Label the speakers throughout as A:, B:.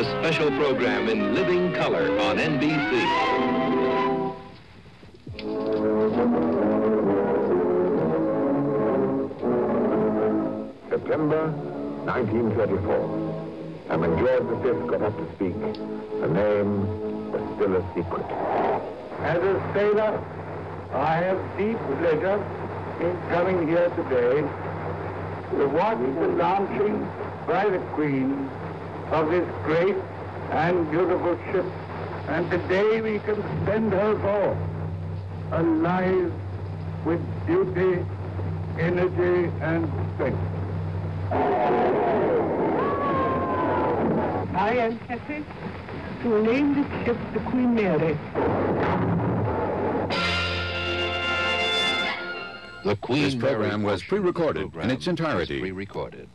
A: a special program in living color on NBC.
B: September 1934. And when George V got up to speak, the name was still a secret.
C: As a sailor, I have deep pleasure in coming here today to watch the launching by the Queen of this great and beautiful ship. And today we can send her forth alive with beauty, energy, and strength.
D: I am happy to name this ship the Queen Mary.
A: The Queen
E: This program
A: Mary
E: was pre-recorded in its entirety.
A: Pre-recorded.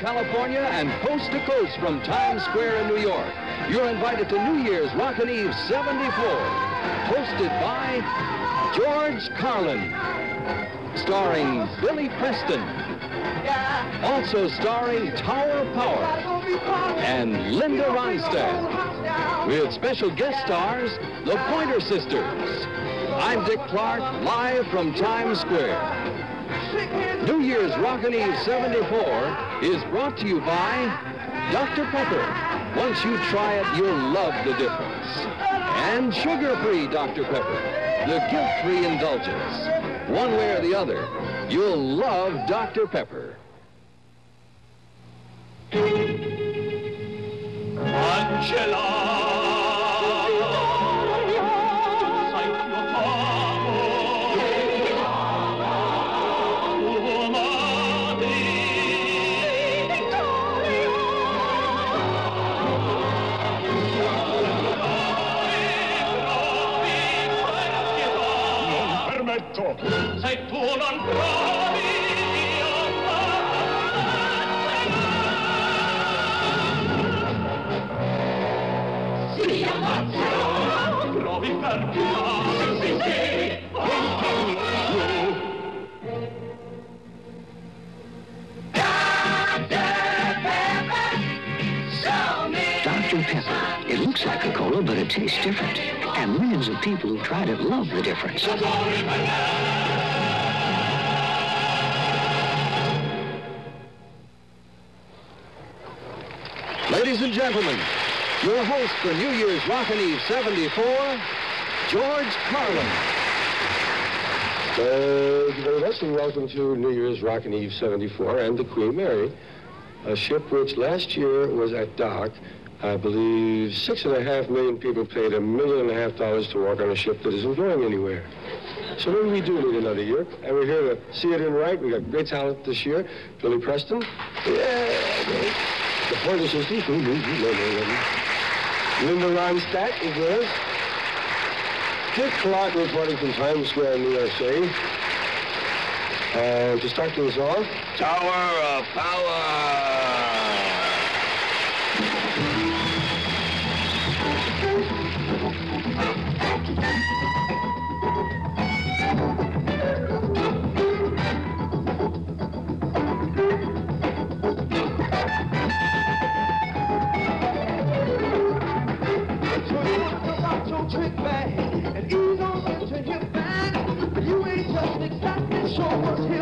F: California and coast to coast from Times Square in New York. You're invited to New Year's Rockin' Eve 74, hosted by George Carlin, starring Billy Preston. Also starring Tower of Power and Linda Ronstadt. With special guest stars, the Pointer Sisters. I'm Dick Clark, live from Times Square. New Year's Rockin' Eve 74 is brought to you by Dr. Pepper. Once you try it, you'll love the difference. And sugar-free Dr. Pepper, the guilt-free indulgence. One way or the other, you'll love Dr. Pepper.
E: permetto.
G: Se tu non
H: looks like a cola, but it tastes different. And millions of people who've tried it love the difference.
F: Ladies and gentlemen, your host for New Year's Rockin' Eve 74, George Carlin.
I: Thank you very much, and welcome to New Year's Rockin' Eve 74 and the Queen Mary, a ship which last year was at dock. I believe six and a half million people paid a million and a half dollars to walk on a ship that isn't going anywhere. So maybe we do need another year, and we're here to see it in right. We got great talent this year. Billy Preston, yeah. The Sisters, mm-hmm, mm-hmm, no. Linda Ronstadt is with us. Dick Clark reporting from Times Square in New York City. And to start things off,
C: Tower of Power.
A: Exactly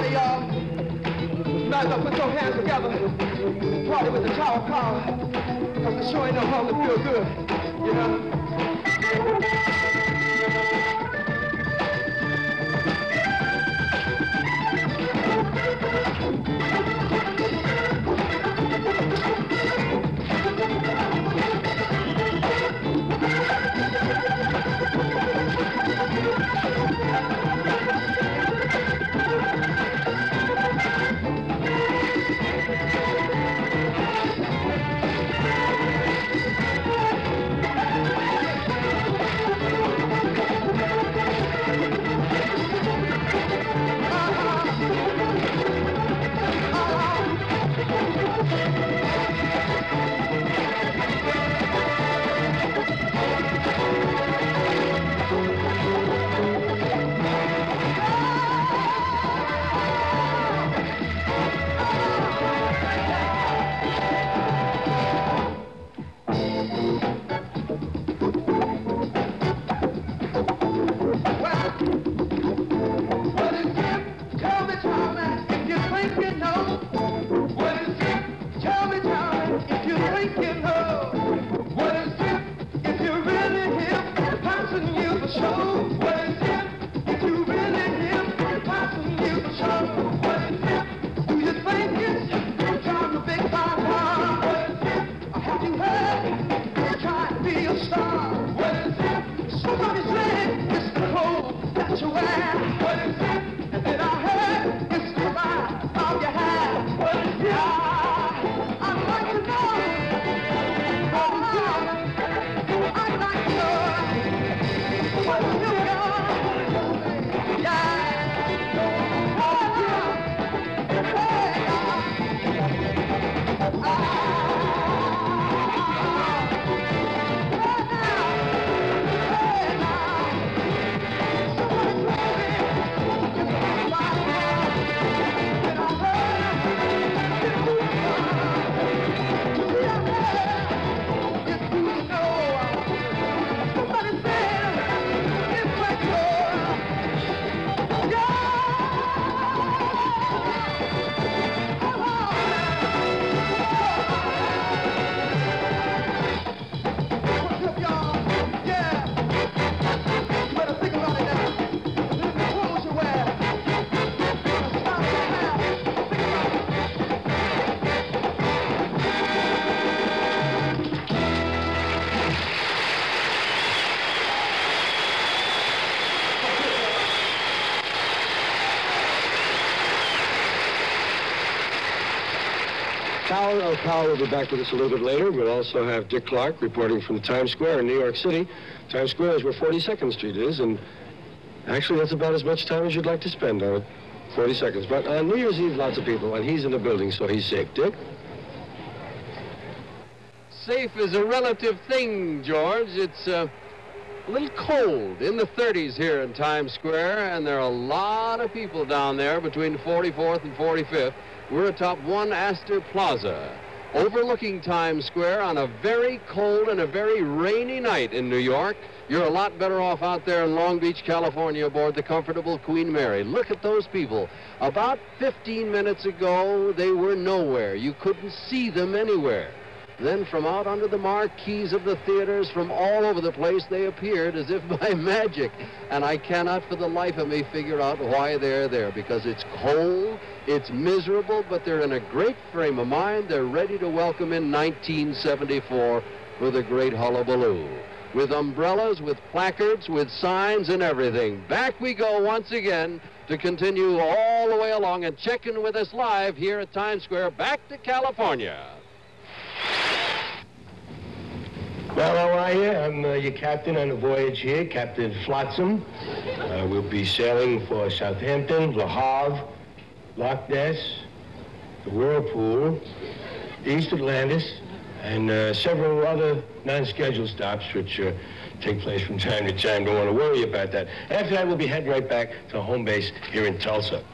A: party, y'all. Might as well put your hands together. Party with the of Power. Cause it sure ain't no harm to feel good, you know?
I: Kal, oh, Kal will be back with us a little bit later. We'll also have Dick Clark reporting from Times Square in New York City. Times Square is where 42nd Street is, and actually that's about as much time as you'd like to spend on it. 40 seconds. But on New Year's Eve, lots of people, and he's in the building, so he's safe. Dick?
F: Safe is a relative thing, George. It's uh, a little cold in the 30s here in Times Square, and there are a lot of people down there between 44th and 45th. We're atop One Astor Plaza, overlooking Times Square on a very cold and a very rainy night in New York. You're a lot better off out there in Long Beach, California aboard the comfortable Queen Mary. Look at those people. About 15 minutes ago, they were nowhere. You couldn't see them anywhere. Then from out under the marquees of the theaters from all over the place, they appeared as if by magic. And I cannot for the life of me figure out why they're there, because it's cold, it's miserable, but they're in a great frame of mind. They're ready to welcome in 1974 with a great hullabaloo. With umbrellas, with placards, with signs and everything. Back we go once again to continue all the way along and check in with us live here at Times Square, back to California.
I: Well, how are you? I'm uh, your captain on the voyage here, Captain Flotsam. Uh, we'll be sailing for Southampton, Le Havre, Loch Ness, the Whirlpool, East Atlantis, and uh, several other non-scheduled stops which uh, take place from time to time. Don't want to worry about that. After that, we'll be heading right back to home base here in Tulsa.